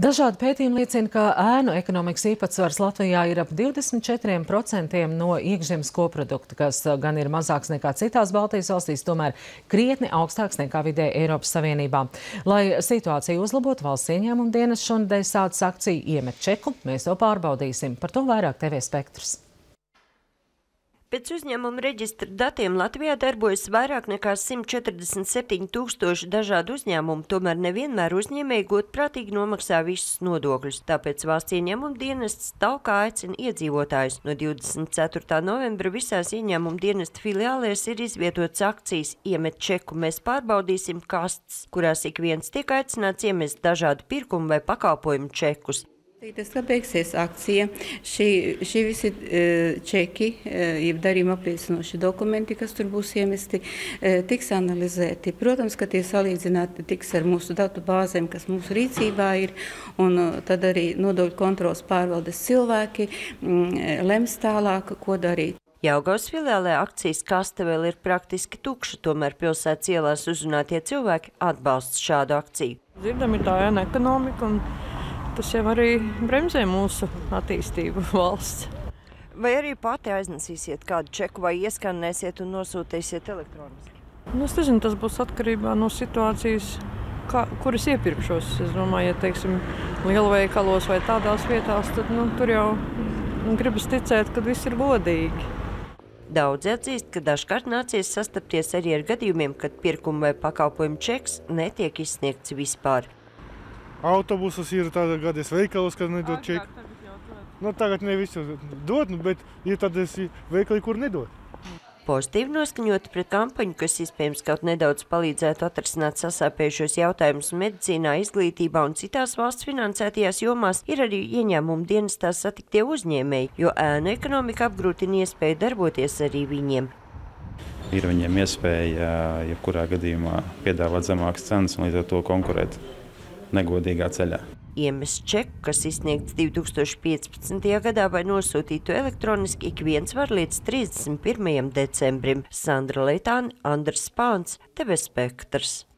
Dažādi pētījumi liecina, ka ēnu ekonomikas īpatsvars Latvijā ir ap 24% no iekšzemes koprodukta, kas gan ir mazāks nekā citās Baltijas valstīs, tomēr krietni augstāks nekā vidē Eiropas Savienībā. Lai situāciju uzlabotu, valsts ieņēmuma dienas šonadēļ sācis akciju iemet čeku. Mēs to pārbaudīsim. Par to vairāk TV spektrs. Pēc uzņēmuma reģistra datiem Latvijā darbojas vairāk nekā 147 tūkstoši dažādu uzņēmumu, tomēr nevienmēr uzņēmēji godprātīgi nomaksā visus nodokļus. Tāpēc valsts ieņēmuma dienests talkā aicina iedzīvotājus. No 24. novembra visās ieņēmuma dienesta filiālēs ir izvietots akcijas iemet čeku. Mēs pārbaudīsim kastes, kurās ik viens tiek aicināts iemest dažādu pirkumu vai pakalpojumu čekus. Tas, ka beigsies akcija, šī, šī visi e, čeki, e, jeb darījuma apliecinoši dokumenti, kas tur būs iemesti, e, tiks analizēti. Protams, ka tie salīdzināti tiks ar mūsu datu bāzēm, kas mūsu rīcībā ir, un tad arī nodokļu kontrols pārvaldes cilvēki mm, lems tālāk, ko darīt. Jaugaus filiālē akcijas kaste vēl ir praktiski tukša, tomēr pilsētas ielās uzrunātie cilvēki atbalsta šādu akciju. Dzirdam, ir tā ēna ekonomika un tas jau arī bremzē mūsu attīstību valsts. Vai arī pati aiznesīsiet kādu čeku vai ieskanēsiet un nosūtīsiet elektroniski? Nu, es nezinu, tas būs atkarībā no situācijas, kā, kuras iepirkšos. Es domāju, ja teiksim, lielveikalos vai tādās vietās, tad nu, tur jau gribas ticēt, ka viss ir godīgi. Daudzi atzīst, ka dažkārt nācies sastapties arī ar gadījumiem, kad pirkuma vai pakalpojumu čeks netiek izsniegts vispār. Autobusus ir tāda gadies veikalos, kad nedod čeku. Nu, tagad ne visu dod, nu, bet ir tādas veikali, kur nedod. Pozitīvi noskaņoti pret kampaņu, kas iespējams kaut nedaudz palīdzētu atrisināt sasāpējušos jautājumus medicīnā, izglītībā un citās valsts finansētajās jomās, ir arī ieņēmumu dienestā satiktie uzņēmēji, jo ēnu ekonomika apgrūtina iespēju darboties arī viņiem. Ir viņiem iespēja, jebkurā gadījumā, piedāvāt zemākas cenas un līdz ar to konkurēt negodīgā ceļā. Iemest čeku, kas izsniegts 2015. gadā vai nosūtītu elektroniski, ik viens var līdz 31. decembrim. Sandra Leitāne, Andrs Spāns, TV Spektrs.